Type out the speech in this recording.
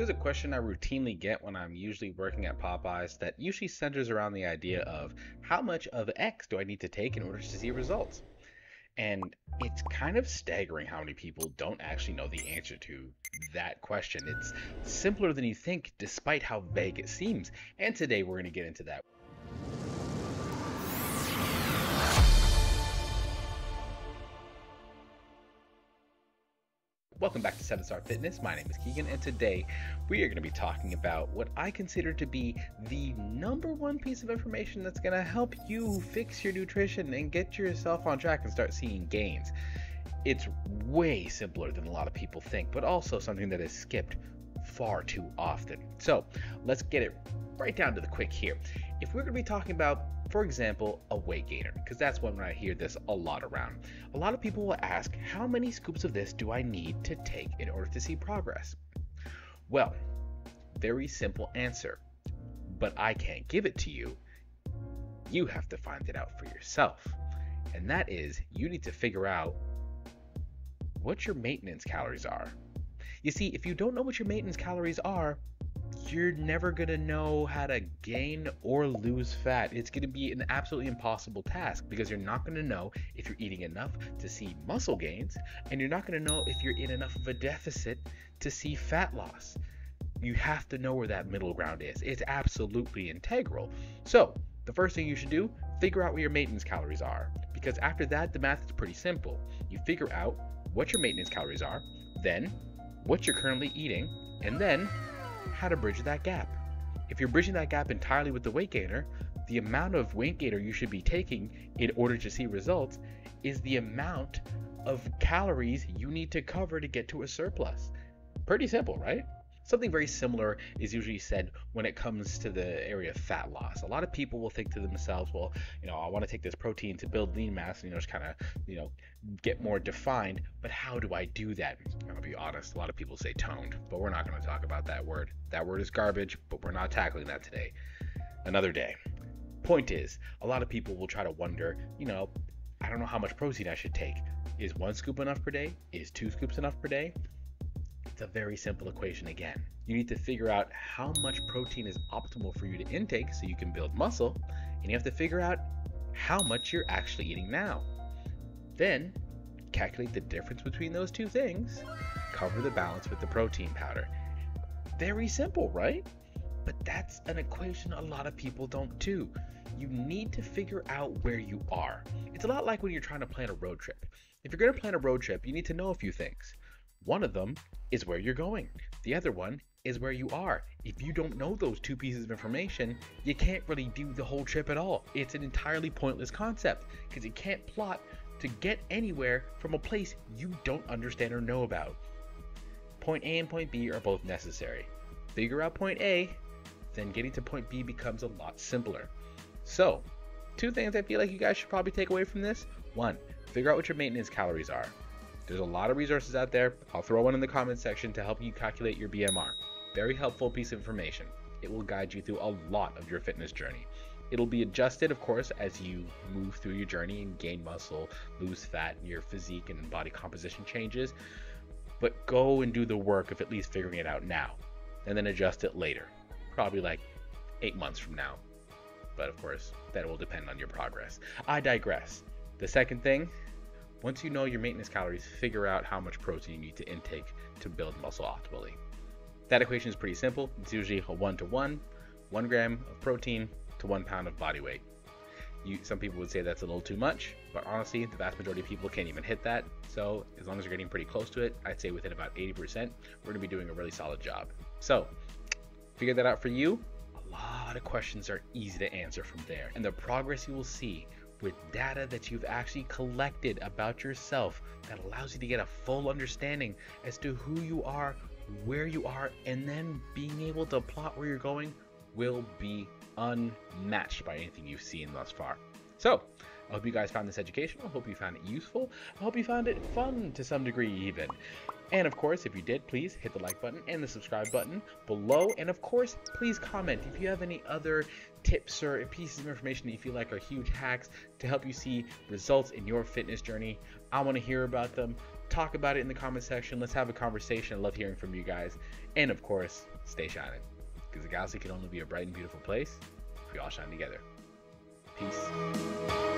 There's a question I routinely get when I'm usually working at Popeyes that usually centers around the idea of how much of X do I need to take in order to see results? And it's kind of staggering how many people don't actually know the answer to that question. It's simpler than you think, despite how vague it seems. And today we're going to get into that. Welcome back to 7th Star Fitness. My name is Keagan, and today we are going to be talking about what I consider to be the number one piece of information that's going to help you fix your nutrition and get yourself on track and start seeing gains. It's way simpler than a lot of people think, but also something that is skipped far too often. So let's get it right down to the quick here. If we're going to be talking about for example, a weight gainer, because that's one I hear this a lot around. A lot of people will ask, how many scoops of this do I need to take in order to see progress? Well, very simple answer, but I can't give it to you. You have to find it out for yourself. And that is, you need to figure out what your maintenance calories are. You see, if you don't know what your maintenance calories are, you're never going to know how to gain or lose fat. It's going to be an absolutely impossible task because you're not going to know if you're eating enough to see muscle gains, and you're not going to know if you're in enough of a deficit to see fat loss. You have to know where that middle ground is. It's absolutely integral. So, the first thing you should do, figure out what your maintenance calories are. Because after that, the math is pretty simple. You figure out what your maintenance calories are, then what you're currently eating, and then how to bridge that gap. If you're bridging that gap entirely with the weight gainer, the amount of weight gainer you should be taking in order to see results is the amount of calories you need to cover to get to a surplus. Pretty simple, right? Something very similar is usually said when it comes to the area of fat loss. A lot of people will think to themselves, well, you know, I want to take this protein to build lean mass and, you know, just kind of, you know, get more defined. But how do I do that? I'll be honest, a lot of people say toned, but we're not going to talk about that word. That word is garbage, but we're not tackling that today. Another day. Point is, a lot of people will try to wonder, you know, I don't know how much protein I should take. Is one scoop enough per day? Is two scoops enough per day? It's a very simple equation again. You need to figure out how much protein is optimal for you to intake so you can build muscle, and you have to figure out how much you're actually eating now. Then, calculate the difference between those two things, cover the balance with the protein powder. Very simple, right? But that's an equation a lot of people don't do. You need to figure out where you are. It's a lot like when you're trying to plan a road trip. If you're going to plan a road trip, you need to know a few things. One of them is where you're going. The other one is where you are. If you don't know those two pieces of information, you can't really do the whole trip at all. It's an entirely pointless concept because you can't plot to get anywhere from a place you don't understand or know about. Point A and point B are both necessary. Figure out point A, then getting to point B becomes a lot simpler. So, two things I feel like you guys should probably take away from this. One, figure out what your maintenance calories are. There's a lot of resources out there. I'll throw one in the comments section to help you calculate your BMR. Very helpful piece of information. It will guide you through a lot of your fitness journey. It'll be adjusted, of course, as you move through your journey and gain muscle, lose fat, and your physique and body composition changes. But go and do the work of at least figuring it out now, and then adjust it later. Probably like eight months from now. But of course, that will depend on your progress. I digress. The second thing once you know your maintenance calories, figure out how much protein you need to intake to build muscle optimally. That equation is pretty simple. It's usually a one to one, one gram of protein to one pound of body weight. You, some people would say that's a little too much, but honestly, the vast majority of people can't even hit that. So, as long as you're getting pretty close to it, I'd say within about 80%, we're going to be doing a really solid job. So, figure that out for you. A lot of questions are easy to answer from there, and the progress you will see with data that you've actually collected about yourself that allows you to get a full understanding as to who you are, where you are, and then being able to plot where you're going will be unmatched by anything you've seen thus far. So, I hope you guys found this educational. I hope you found it useful. I hope you found it fun to some degree, even. And of course, if you did, please hit the like button and the subscribe button below. And of course, please comment if you have any other tips or pieces of information that you feel like are huge hacks to help you see results in your fitness journey. I want to hear about them. talk about it in the comment section. Let's have a conversation. I love hearing from you guys. And of course, stay shining. Because the galaxy can only be a bright and beautiful place if we all shine together. Peace.